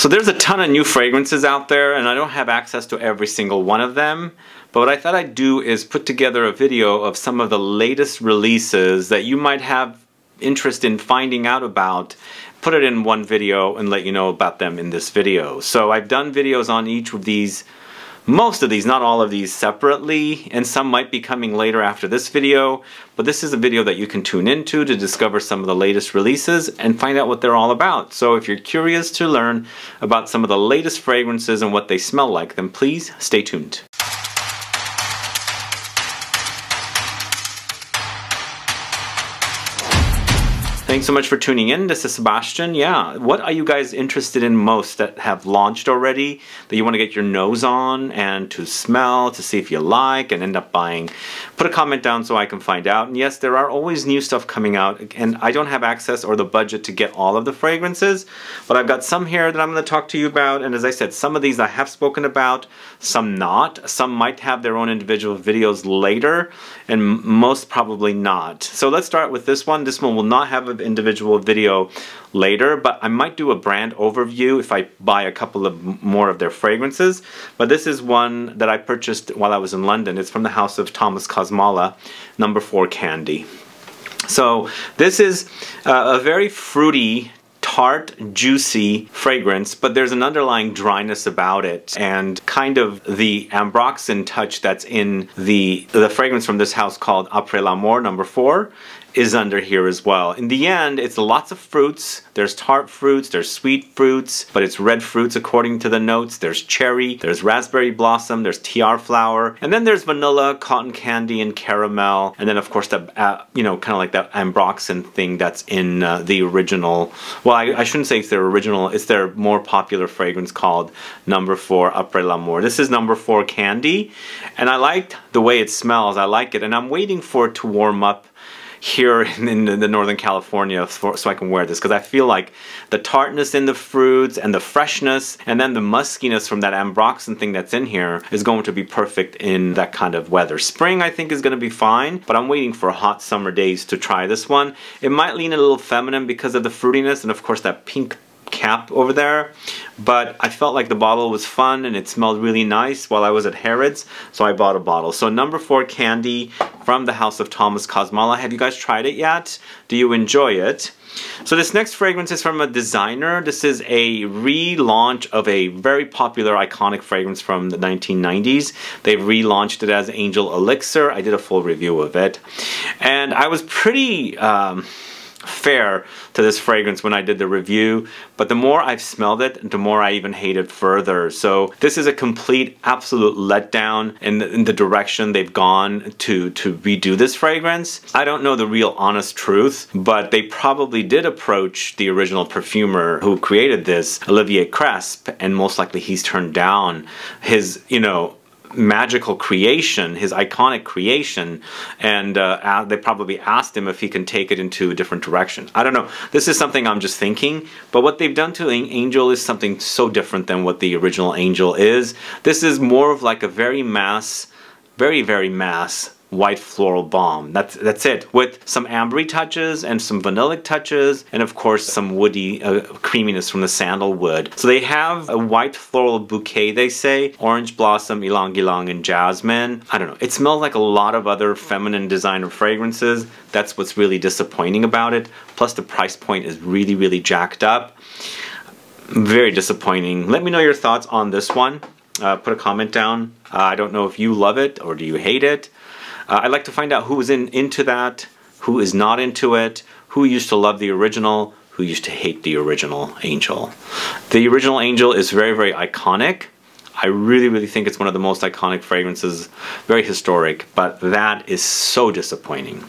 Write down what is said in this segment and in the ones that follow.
So there's a ton of new fragrances out there and I don't have access to every single one of them. But what I thought I'd do is put together a video of some of the latest releases that you might have interest in finding out about put it in one video and let you know about them in this video. So I've done videos on each of these most of these, not all of these separately, and some might be coming later after this video, but this is a video that you can tune into to discover some of the latest releases and find out what they're all about. So if you're curious to learn about some of the latest fragrances and what they smell like, then please stay tuned. Thanks so much for tuning in. This is Sebastian. Yeah, what are you guys interested in most that have launched already that you want to get your nose on and to smell to see if you like and end up buying? Put a comment down so I can find out. And yes, there are always new stuff coming out and I don't have access or the budget to get all of the fragrances, but I've got some here that I'm going to talk to you about. And as I said, some of these I have spoken about, some not. Some might have their own individual videos later and most probably not. So let's start with this one. This one will not have a individual video later, but I might do a brand overview if I buy a couple of more of their fragrances. But this is one that I purchased while I was in London. It's from the house of Thomas Kosmala, number four candy. So this is uh, a very fruity tart, juicy fragrance, but there's an underlying dryness about it and kind of the ambroxan touch that's in the the fragrance from this house called Après l'Amour number 4 is under here as well. In the end, it's lots of fruits. There's tart fruits, there's sweet fruits, but it's red fruits according to the notes. There's cherry, there's raspberry blossom, there's tiare flower, and then there's vanilla, cotton candy, and caramel. And then of course the, uh, you know, kind of like that ambroxan thing that's in uh, the original, well, I, I, shouldn't say it's their original, it's their more popular fragrance called number four, Après l'Amour. This is number four candy, and I liked the way it smells. I like it, and I'm waiting for it to warm up here in, in the Northern California for, so I can wear this because I feel like the tartness in the fruits and the freshness and then the muskiness from that ambroxan thing that's in here is going to be perfect in that kind of weather. Spring I think is going to be fine, but I'm waiting for hot summer days to try this one. It might lean a little feminine because of the fruitiness and of course that pink cap over there but I felt like the bottle was fun and it smelled really nice while I was at Harrods so I bought a bottle so number four candy from the house of Thomas Kosmala have you guys tried it yet do you enjoy it so this next fragrance is from a designer. This is a relaunch of a very popular iconic fragrance from the 1990s. They've relaunched it as Angel Elixir. I did a full review of it. And I was pretty... Um, fair to this fragrance when I did the review, but the more I've smelled it, the more I even hate it further. So this is a complete, absolute letdown in the, in the direction they've gone to, to redo this fragrance. I don't know the real honest truth, but they probably did approach the original perfumer who created this, Olivier Cresp, and most likely he's turned down his, you know, magical creation, his iconic creation, and uh, they probably asked him if he can take it into a different direction. I don't know. This is something I'm just thinking, but what they've done to Angel is something so different than what the original Angel is. This is more of like a very mass, very, very mass white floral balm. That's that's it, with some ambery touches and some vanillic touches, and of course some woody uh, creaminess from the sandalwood. So they have a white floral bouquet, they say, orange blossom, ylang ylang, and jasmine. I don't know, it smells like a lot of other feminine designer fragrances. That's what's really disappointing about it. Plus the price point is really, really jacked up. Very disappointing. Let me know your thoughts on this one. Uh, put a comment down. Uh, I don't know if you love it or do you hate it. Uh, I'd like to find out who is in, into that, who is not into it, who used to love the original, who used to hate the original Angel. The original Angel is very, very iconic. I really, really think it's one of the most iconic fragrances, very historic, but that is so disappointing.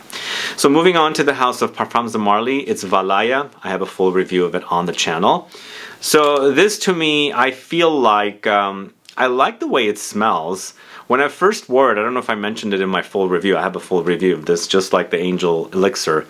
So moving on to the House of Parfums de Marly, it's Valaya. I have a full review of it on the channel. So this to me, I feel like, um, I like the way it smells. When I first wore it, I don't know if I mentioned it in my full review, I have a full review of this, just like the Angel Elixir.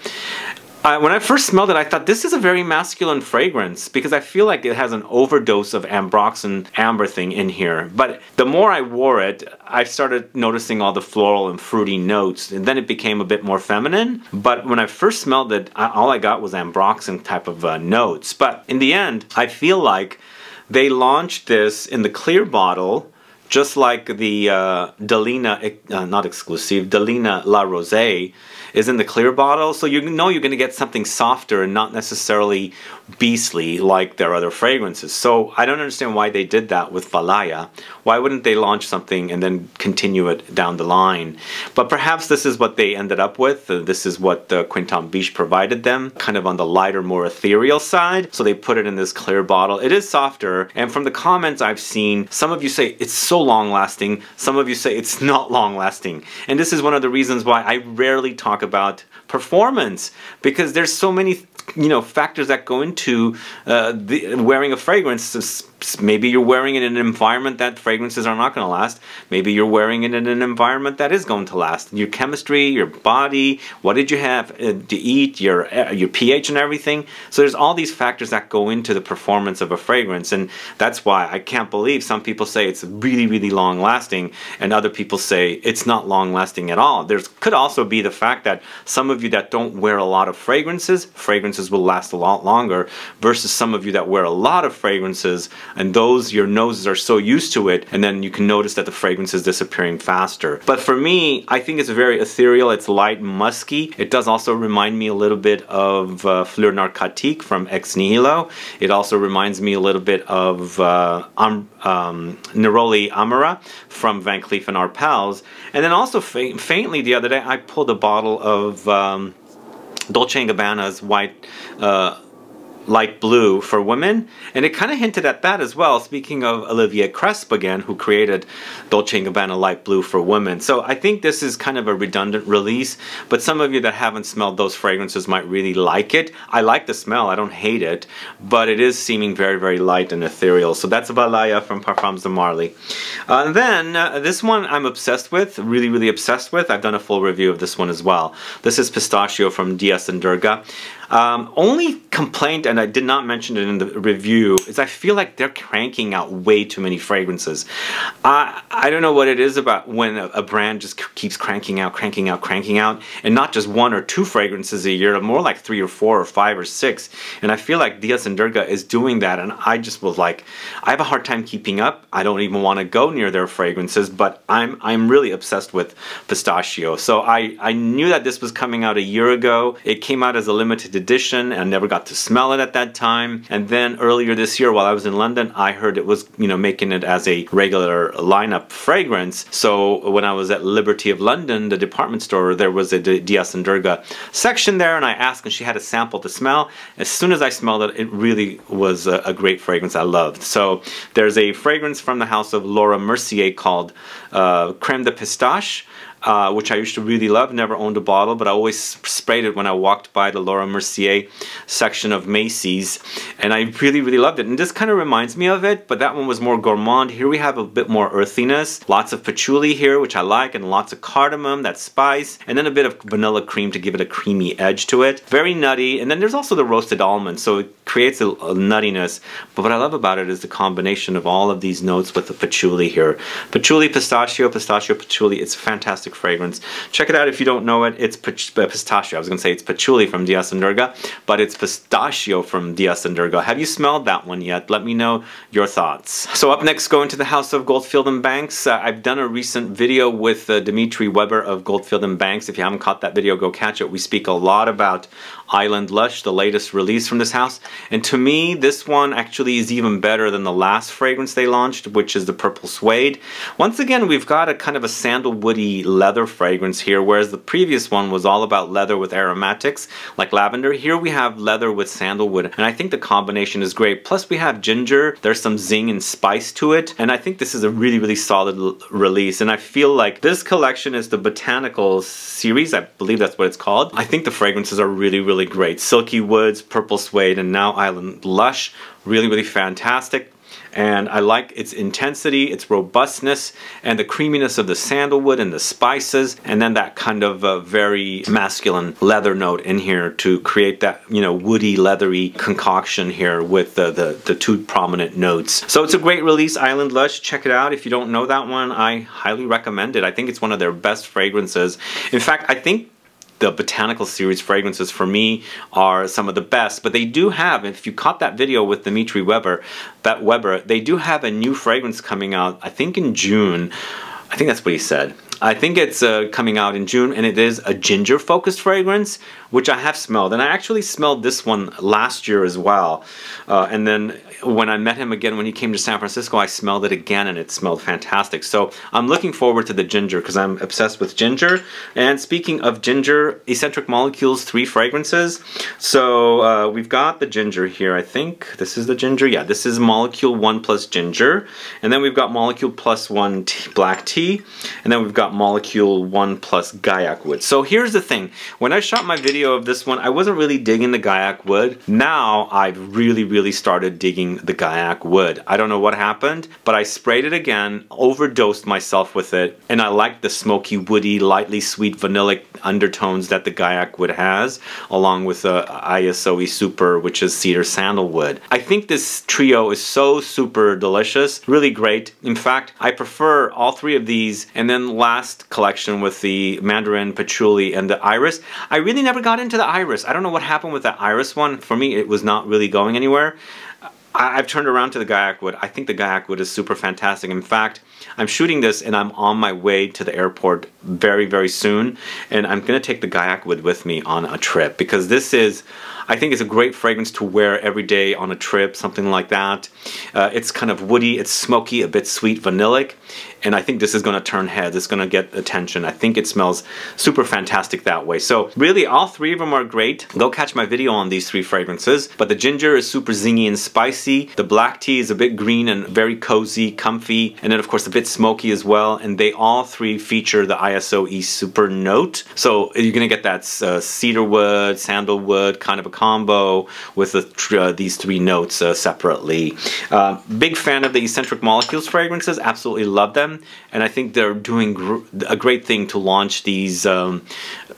When I first smelled it, I thought this is a very masculine fragrance because I feel like it has an overdose of ambroxan amber thing in here. But the more I wore it, I started noticing all the floral and fruity notes, and then it became a bit more feminine. But when I first smelled it, I, all I got was ambroxan type of uh, notes. But in the end, I feel like they launched this in the clear bottle, just like the uh, Delina, uh, not exclusive, Delina La Rose is in the clear bottle. So you know you're going to get something softer and not necessarily beastly like their other fragrances. So I don't understand why they did that with Valaya. Why wouldn't they launch something and then continue it down the line? But perhaps this is what they ended up with. This is what the Quentin Bisch provided them, kind of on the lighter, more ethereal side. So they put it in this clear bottle. It is softer. And from the comments I've seen, some of you say it's so long lasting. Some of you say it's not long lasting. And this is one of the reasons why I rarely talk about performance because there's so many you know factors that go into uh, the, wearing a fragrance maybe you're wearing it in an environment that fragrances are not going to last. Maybe you're wearing it in an environment that is going to last. Your chemistry your body what did you have uh, to eat your uh, your ph and everything. So there's all these factors that go into the performance of a fragrance and that's why i can't believe some people say it's really really long lasting and other people say it's not long lasting at all. There could also be the fact that some of you that don't wear a lot of fragrances fragrances fragrances will last a lot longer versus some of you that wear a lot of fragrances and those your noses are so used to it and then you can notice that the fragrance is disappearing faster. But for me, I think it's very ethereal, it's light musky. It does also remind me a little bit of uh, Fleur Narcotique from Ex Nihilo. It also reminds me a little bit of uh, um, um, Neroli Amara from Van Cleef and Arpels. And then also fa faintly the other day I pulled a bottle of um, Dolce & Gabbana's white uh, light blue for women. And it kind of hinted at that as well speaking of Olivier Cresp again who created Dolce & Gabbana light blue for women. So I think this is kind of a redundant release but some of you that haven't smelled those fragrances might really like it. I like the smell I don't hate it but it is seeming very very light and ethereal. So that's Valaya from Parfums de Marly. Uh, and then uh, this one I'm obsessed with really really obsessed with. I've done a full review of this one as well. This is Pistachio from D.S. and Durga um, only complaint, and I did not mention it in the review, is I feel like they're cranking out way too many fragrances. I, I don't know what it is about when a, a brand just keeps cranking out, cranking out, cranking out, and not just one or two fragrances a year, more like three or four or five or six. And I feel like D.S. and Durga is doing that, and I just was like, I have a hard time keeping up. I don't even want to go near their fragrances, but I'm I'm really obsessed with pistachio. So I, I knew that this was coming out a year ago. It came out as a limited edition and never got to smell it at that time. And then earlier this year while I was in London, I heard it was, you know, making it as a regular lineup fragrance. So when I was at Liberty of London, the department store, there was a D.S. and Durga section there and I asked and she had a sample to smell. As soon as I smelled it, it really was a, a great fragrance I loved. So there's a fragrance from the house of Laura Mercier called uh, Creme de Pistache uh, which I used to really love. Never owned a bottle, but I always sprayed it when I walked by the Laura Mercier section of Macy's, and I really, really loved it. And this kind of reminds me of it, but that one was more gourmand. Here we have a bit more earthiness, lots of patchouli here, which I like, and lots of cardamom, that spice, and then a bit of vanilla cream to give it a creamy edge to it. Very nutty, and then there's also the roasted almonds, so it creates a, a nuttiness. But what I love about it is the combination of all of these notes with the patchouli here. Patchouli, pistachio, pistachio, patchouli. It's fantastic fantastic fragrance. Check it out if you don't know it. It's uh, pistachio. I was going to say it's patchouli from D.S. and Durga, but it's pistachio from D.S. and Durga. Have you smelled that one yet? Let me know your thoughts. So up next, going to the House of Goldfield and Banks. Uh, I've done a recent video with uh, Dimitri Weber of Goldfield and Banks. If you haven't caught that video, go catch it. We speak a lot about Island Lush, the latest release from this house. And to me, this one actually is even better than the last fragrance they launched, which is the Purple Suede. Once again, we've got a kind of a sandalwoody leather fragrance here, whereas the previous one was all about leather with aromatics, like lavender. Here we have leather with sandalwood, and I think the combination is great. Plus we have ginger, there's some zing and spice to it, and I think this is a really, really solid release. And I feel like this collection is the Botanical series, I believe that's what it's called. I think the fragrances are really, really really great. Silky Woods, Purple Suede, and now Island Lush. Really, really fantastic. And I like its intensity, its robustness, and the creaminess of the sandalwood and the spices, and then that kind of uh, very masculine leather note in here to create that, you know, woody, leathery concoction here with the, the, the two prominent notes. So it's a great release, Island Lush. Check it out. If you don't know that one, I highly recommend it. I think it's one of their best fragrances. In fact, I think the botanical series fragrances for me are some of the best. But they do have, if you caught that video with Dimitri Weber, that Weber, they do have a new fragrance coming out, I think in June. I think that's what he said. I think it's uh, coming out in June and it is a ginger focused fragrance, which I have smelled. And I actually smelled this one last year as well. Uh, and then when I met him again when he came to San Francisco, I smelled it again and it smelled fantastic. So I'm looking forward to the ginger because I'm obsessed with ginger. And speaking of ginger, Escentric Molecules, three fragrances. So uh, we've got the ginger here, I think. This is the ginger. Yeah, this is Molecule 1 plus ginger. And then we've got Molecule plus 1 black tea. And then we've got Molecule 1 plus Gaiac wood. So here's the thing. When I shot my video of this one, I wasn't really digging the Gaiac wood. Now I've really, really started digging the Gaiac wood. I don't know what happened, but I sprayed it again, overdosed myself with it, and I like the smoky, woody, lightly sweet vanillic undertones that the Gaiac wood has, along with the ISOE Super, which is cedar sandalwood. I think this trio is so super delicious, really great. In fact, I prefer all three of these, and then last collection with the Mandarin, Patchouli, and the Iris. I really never got into the Iris. I don't know what happened with the Iris one. For me, it was not really going anywhere. I, have turned around to the Gaiac wood. I think the Gaiac wood is super fantastic. In fact, I'm shooting this and I'm on my way to the airport very, very soon. And I'm going to take the Gaiac wood with me on a trip because this is, I think it's a great fragrance to wear every day on a trip, something like that. Uh, it's kind of woody, it's smoky, a bit sweet, vanillic and I think this is going to turn heads. It's going to get attention. I think it smells super fantastic that way. So really, all three of them are great. Go catch my video on these three fragrances. But the ginger is super zingy and spicy. The black tea is a bit green and very cozy, comfy, and then of course a bit smoky as well. And they all three feature the ISOE super note. So you're going to get that uh, cedarwood, sandalwood kind of a combo with the, uh, these three notes uh, separately. Uh, big fan of the Escentric Molecules fragrances. Absolutely love them and I think they're doing gr a great thing to launch these um,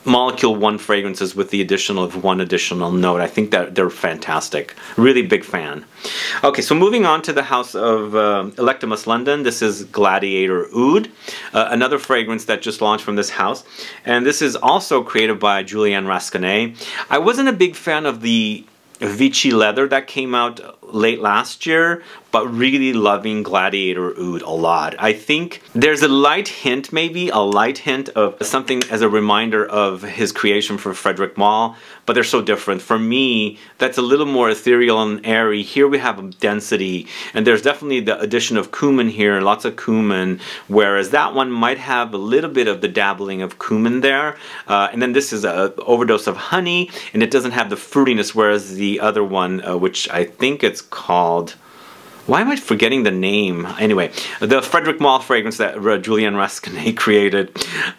Molecule 1 fragrances with the addition of one additional note. I think that they're fantastic. Really big fan. Okay, so moving on to the house of uh, Electimuss London. This is Gladiator Oud, uh, another fragrance that just launched from this house. And this is also created by Julien Rasquinet. I wasn't a big fan of the Vici Leather that came out late last year, but really loving Gladiator Oud a lot. I think there's a light hint, maybe a light hint of something as a reminder of his creation for Frederic Malle, but they're so different. For me, that's a little more ethereal and airy. Here we have a density, and there's definitely the addition of cumin here, lots of cumin, whereas that one might have a little bit of the dabbling of cumin there. Uh, and then this is a overdose of honey, and it doesn't have the fruitiness, whereas the other one, uh, which I think it's called why am I forgetting the name? Anyway, the Frederic Malle fragrance that Julien Rasquinet created.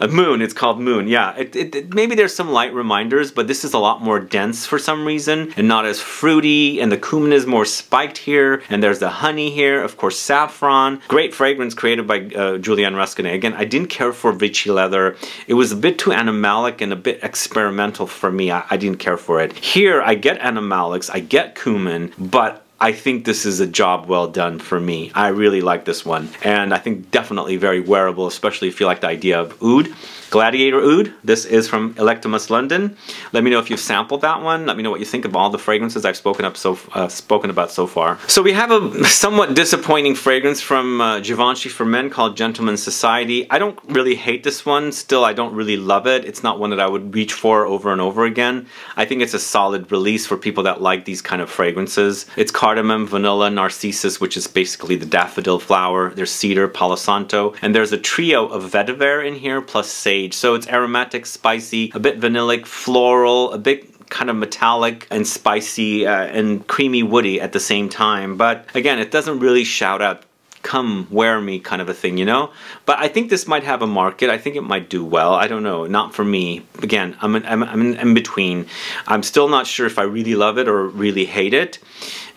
Moon, it's called Moon. Yeah, it, it, it, maybe there's some light reminders, but this is a lot more dense for some reason and not as fruity. And the cumin is more spiked here. And there's the honey here, of course, saffron. Great fragrance created by uh, Julien Rasquinet. Again, I didn't care for Vici Leather. It was a bit too animalic and a bit experimental for me. I, I didn't care for it. Here, I get animalics, I get cumin, but I think this is a job well done for me. I really like this one. And I think definitely very wearable, especially if you like the idea of oud. Gladiator Oud. This is from Electimuss London. Let me know if you've sampled that one. Let me know what you think of all the fragrances I've spoken up so uh, spoken about so far. So we have a somewhat disappointing fragrance from uh, Givenchy for men called Gentleman's Society. I don't really hate this one. Still, I don't really love it. It's not one that I would reach for over and over again. I think it's a solid release for people that like these kind of fragrances. It's cardamom, vanilla, narcissus, which is basically the daffodil flower. There's cedar, palo santo, and there's a trio of vetiver in here plus sage so it's aromatic, spicy, a bit vanillic, floral, a bit kind of metallic and spicy uh, and creamy woody at the same time. But again, it doesn't really shout out come wear me kind of a thing, you know? But I think this might have a market. I think it might do well. I don't know. Not for me. Again, I'm, in, I'm, I'm in between. I'm still not sure if I really love it or really hate it.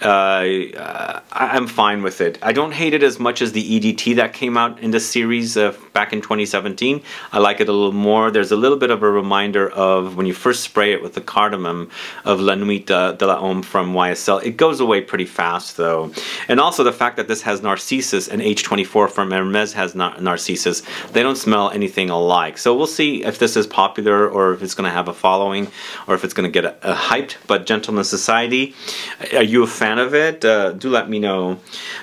Uh, I'm fine with it. I don't hate it as much as the EDT that came out in the series uh, back in 2017. I like it a little more. There's a little bit of a reminder of when you first spray it with the cardamom of La Nuit de, la Homme from YSL. It goes away pretty fast though. And also the fact that this has Narcissus and H24 from Hermes has Narcissus. They don't smell anything alike. So we'll see if this is popular or if it's going to have a following or if it's going to get a, a hyped. But Gentleman Society, are you a fan of it? Uh, do let me know.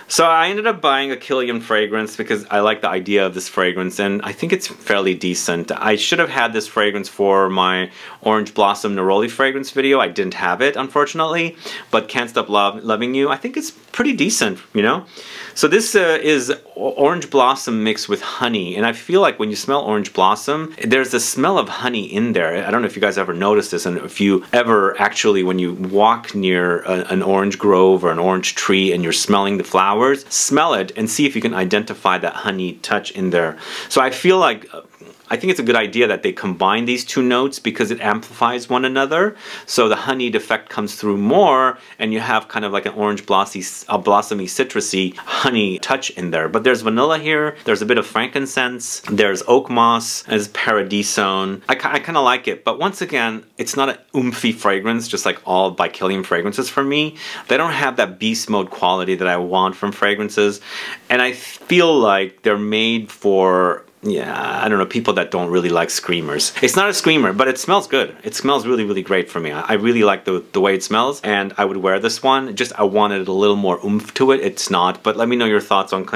So I ended up buying a Kilian fragrance because I like the idea of this fragrance and I think it's fairly decent. I should have had this fragrance for my Orange Blossom Neroli fragrance video. I didn't have it, unfortunately, but Can't Stop Love, Loving You, I think it's pretty decent, you know? So this uh, is orange blossom mixed with honey, and I feel like when you smell orange blossom, there's a smell of honey in there. I don't know if you guys ever noticed this, and if you ever actually, when you walk near a, an orange grove or an orange tree and you're smelling the flowers, smell it and see if you can identify that honey touch in there. So I feel like uh, I think it's a good idea that they combine these two notes because it amplifies one another. So the honeyed effect comes through more and you have kind of like an orange blossomy, a blossomy citrusy honey touch in there. But there's vanilla here, there's a bit of frankincense, there's oak moss, there's paradisone. I, I kind of like it, but once again, it's not an oomphy fragrance, just like all by Kilian fragrances for me. They don't have that beast mode quality that I want from fragrances. And I feel like they're made for yeah, I don't know, people that don't really like screamers. It's not a screamer, but it smells good. It smells really, really great for me. I really like the, the way it smells, and I would wear this one. Just, I wanted a little more oomph to it. It's not, but let me know your thoughts on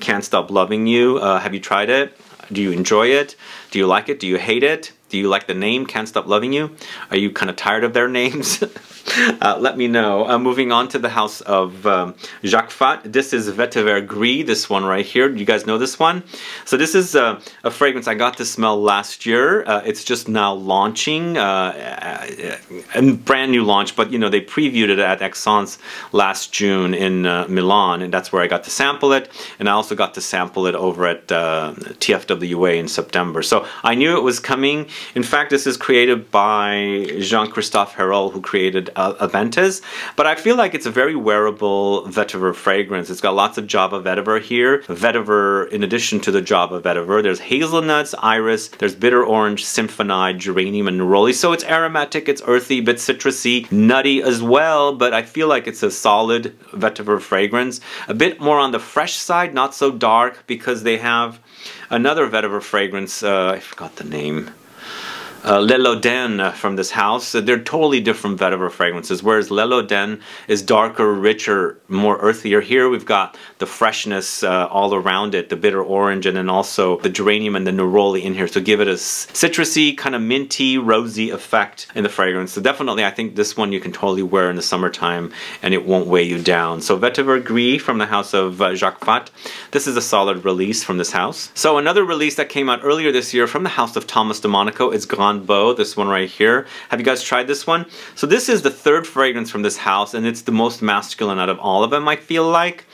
Can't Stop Loving You. Uh, have you tried it? Do you enjoy it? Do you like it? Do you hate it? Do you like the name Can't Stop Loving You? Are you kind of tired of their names? uh, let me know. Uh, moving on to the house of um, Jacques Fath. This is Vetiver Gris, this one right here. Do you guys know this one? So this is uh, a fragrance I got to smell last year. Uh, it's just now launching, uh, a brand new launch, but you know, they previewed it at Esxence last June in uh, Milan, and that's where I got to sample it. And I also got to sample it over at TFWA in September. So I knew it was coming. In fact, this is created by Jean-Christophe Hérault, who created uh, Aventus, but I feel like it's a very wearable vetiver fragrance. It's got lots of Java vetiver here. Vetiver, in addition to the Java vetiver, there's hazelnuts, iris, there's bitter orange, symphonide, geranium, and neroli. So it's aromatic, it's earthy, bit citrusy, nutty as well, but I feel like it's a solid vetiver fragrance. A bit more on the fresh side, not so dark, because they have another vetiver fragrance, uh, I forgot the name uh, Le Loden uh, from this house. They're totally different vetiver fragrances, whereas Le Loden is darker, richer, more earthier. Here we've got the freshness uh, all around it, the bitter orange, and then also the geranium and the neroli in here. So give it a citrusy, kind of minty, rosy effect in the fragrance. So definitely I think this one you can totally wear in the summertime and it won't weigh you down. So Vetiver Gris from the house of uh, Jacques Fath. This is a solid release from this house. So another release that came out earlier this year from the house of Thomas DeMonaco is Grand Bow, this one right here. Have you guys tried this one? So this is the third fragrance from this house and it's the most masculine out of all of them I feel like.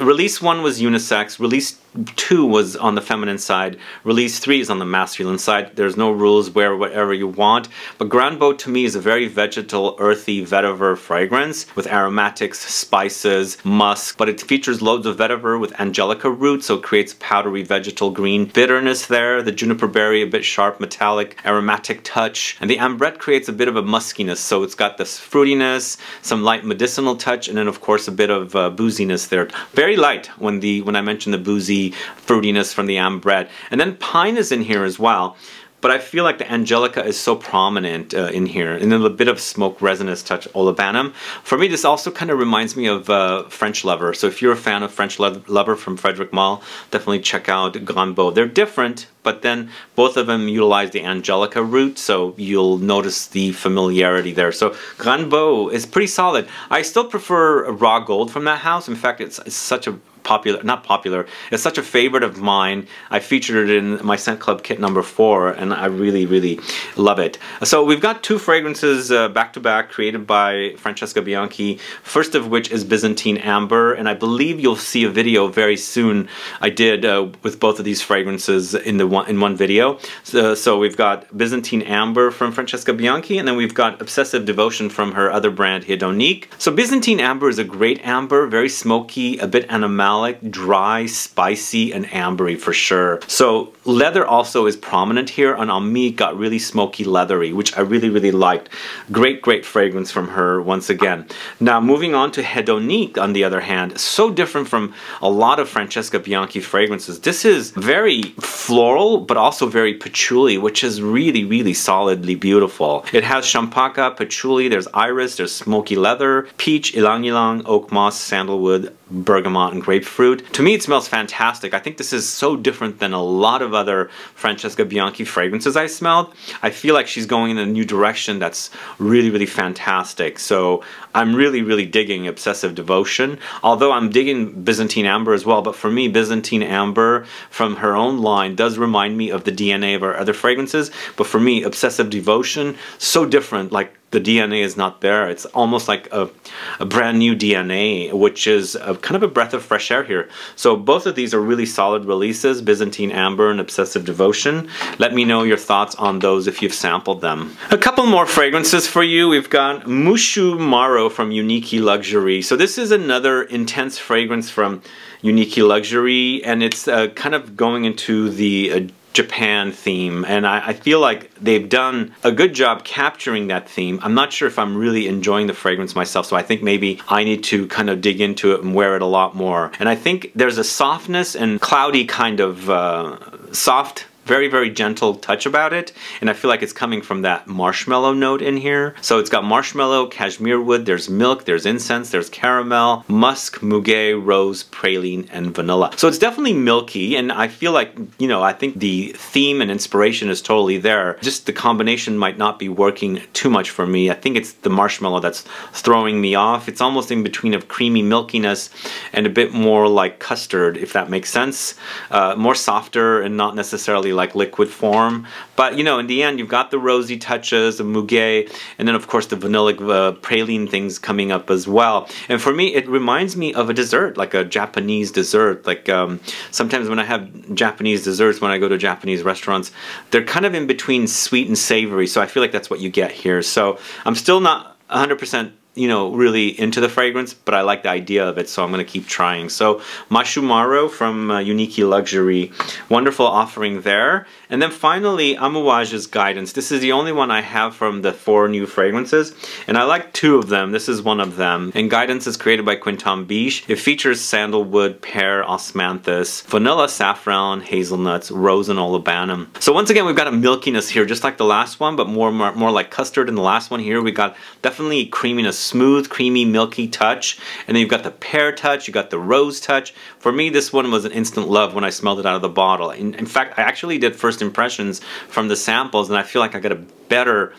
Release 1 was unisex, release 2 was on the feminine side, release 3 is on the masculine side. There's no rules, wear whatever you want. But Grand Boat to me is a very vegetal, earthy vetiver fragrance with aromatics, spices, musk, but it features loads of vetiver with angelica root, so it creates powdery vegetal green bitterness there. The juniper berry, a bit sharp, metallic, aromatic touch. And the ambrette creates a bit of a muskiness, so it's got this fruitiness, some light medicinal touch, and then of course a bit of uh, booziness there. Very light when the when I mentioned the boozy fruitiness from the ambrette. And then pine is in here as well. But I feel like the Angelica is so prominent uh, in here. And then a bit of smoke resinous touch olibanum. For me, this also kind of reminds me of uh, French Lover. So if you're a fan of French Lover from Frederic Malle, definitely check out Grand Bow. They're different, but then both of them utilize the Angelica root, so you'll notice the familiarity there. So Grand Bow is pretty solid. I still prefer Raw Gold from that house. In fact, it's, it's such a popular, not popular, it's such a favorite of mine. I featured it in my Scent Club kit number four, and I really, really love it. So we've got two fragrances uh, back to back created by Francesca Bianchi, first of which is Byzantine Amber, and I believe you'll see a video very soon I did uh, with both of these fragrances in the one in one video. So, so we've got Byzantine Amber from Francesca Bianchi, and then we've got Obsessive Devotion from her other brand, Hedonique. So Byzantine Amber is a great amber, very smoky, a bit animalic, dry, spicy, and ambery for sure. So leather also is prominent here, and me got really smoky leathery, which I really, really liked. Great, great fragrance from her once again. Now moving on to Hedonique, on the other hand, so different from a lot of Francesca Bianchi fragrances. This is very floral, but also very patchouli, which is really, really solidly beautiful. It has champaka, patchouli, there's iris, there's smoky leather, peach, ylang ylang, oak moss, sandalwood, bergamot, and grapefruit. To me, it smells fantastic. I think this is so different than a lot of other Francesca Bianchi fragrances I smelled. I feel like she's going in a new direction that's really, really fantastic. So I'm really, really digging Obsessive Devotion. Although I'm digging Byzantine Amber as well, but for me, Byzantine Amber from her own line does remind me of the DNA of her other fragrances. But for me, Obsessive Devotion, so different. Like the DNA is not there. It's almost like a, a brand new DNA, which is a, kind of a breath of fresh air here. So both of these are really solid releases, Byzantine Amber and Obsessive Devotion. Let me know your thoughts on those if you've sampled them. A couple more fragrances for you. We've got Mushu Maro from Unique Luxury. So this is another intense fragrance from Unique Luxury, and it's uh, kind of going into the uh, Japan theme, and I, I, feel like they've done a good job capturing that theme. I'm not sure if I'm really enjoying the fragrance myself, so I think maybe I need to kind of dig into it and wear it a lot more. And I think there's a softness and cloudy kind of uh, soft very, very gentle touch about it. And I feel like it's coming from that marshmallow note in here. So it's got marshmallow, cashmere wood, there's milk, there's incense, there's caramel, musk, muguet, rose, praline, and vanilla. So it's definitely milky. And I feel like, you know, I think the theme and inspiration is totally there. Just the combination might not be working too much for me. I think it's the marshmallow that's throwing me off. It's almost in between of creamy milkiness and a bit more like custard, if that makes sense. Uh, more softer and not necessarily like liquid form. But you know, in the end, you've got the rosy touches, the muguet, and then of course the vanilla uh, praline things coming up as well. And for me, it reminds me of a dessert, like a Japanese dessert. Like um, sometimes when I have Japanese desserts, when I go to Japanese restaurants, they're kind of in between sweet and savory. So I feel like that's what you get here. So I'm still not 100% you know, really into the fragrance, but I like the idea of it, so I'm going to keep trying. So, Mushu Maro from uh, Unique Luxury, wonderful offering there. And then finally, Amouage's Guidance. This is the only one I have from the four new fragrances, and I like two of them. This is one of them. And Guidance is created by Quentin Bisch. It features sandalwood, pear, osmanthus, vanilla, saffron, hazelnuts, rose, and olibanum. So once again, we've got a milkiness here, just like the last one, but more, more, more like custard in the last one here. We got definitely creaminess smooth, creamy, milky touch. And then you've got the pear touch, you've got the rose touch. For me, this one was an instant love when I smelled it out of the bottle. In, in fact, I actually did first impressions from the samples, and I feel like I got a better,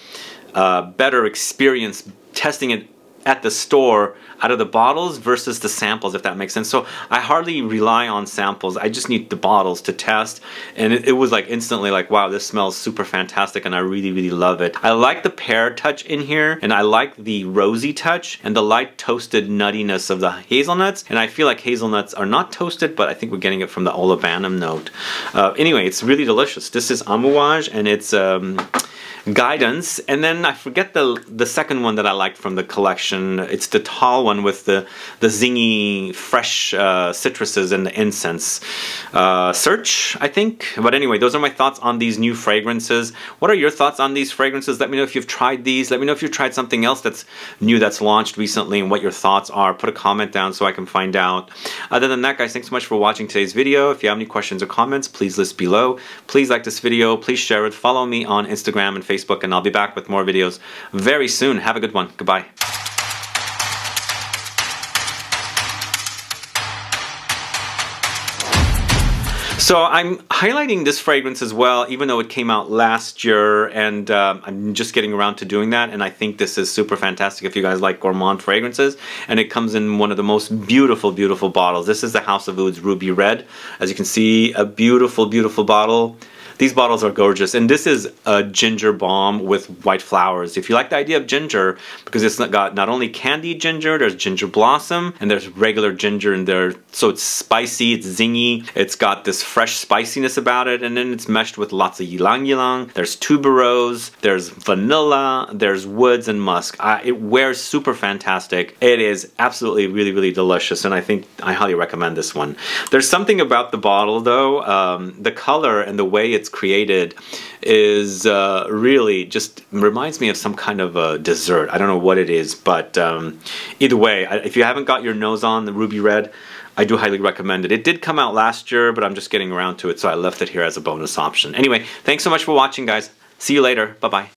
uh, better experience testing it at the store out of the bottles versus the samples, if that makes sense. So I hardly rely on samples. I just need the bottles to test. And it, it, was like instantly like, wow, this smells super fantastic and I really, really love it. I like the pear touch in here and I like the rosy touch and the light toasted nuttiness of the hazelnuts. And I feel like hazelnuts are not toasted, but I think we're getting it from the olibanum note. Uh, anyway, it's really delicious. This is Amouage and it's um, guidance. And then I forget the the second one that I liked from the collection. It's the tall one with the the zingy fresh uh, citruses and the incense. Uh, search I think. But anyway those are my thoughts on these new fragrances. What are your thoughts on these fragrances? Let me know if you've tried these. Let me know if you've tried something else that's new that's launched recently and what your thoughts are. Put a comment down so I can find out. Other than that guys thanks so much for watching today's video. If you have any questions or comments please list below. Please like this video. Please share it. Follow me on Instagram and Facebook Facebook, and I'll be back with more videos very soon. Have a good one. Goodbye. So I'm highlighting this fragrance as well, even though it came out last year, and uh, I'm just getting around to doing that. And I think this is super fantastic if you guys like gourmand fragrances. And it comes in one of the most beautiful, beautiful bottles. This is the House of Oud's Ruby Red. As you can see, a beautiful, beautiful bottle. These bottles are gorgeous, and this is a ginger balm with white flowers. If you like the idea of ginger, because it's got not only candied ginger, there's ginger blossom, and there's regular ginger in there. So it's spicy, it's zingy, it's got this fresh spiciness about it, and then it's meshed with lots of ylang ylang. There's tuberose, there's vanilla, there's woods and musk. Uh, it wears super fantastic. It is absolutely really, really delicious, and I think I highly recommend this one. There's something about the bottle though, um, the color and the way it's it's created is uh, really just reminds me of some kind of a dessert. I don't know what it is, but um, either way, if you haven't got your nose on the Ruby Red, I do highly recommend it. It did come out last year, but I'm just getting around to it, so I left it here as a bonus option. Anyway, thanks so much for watching, guys. See you later. Bye-bye.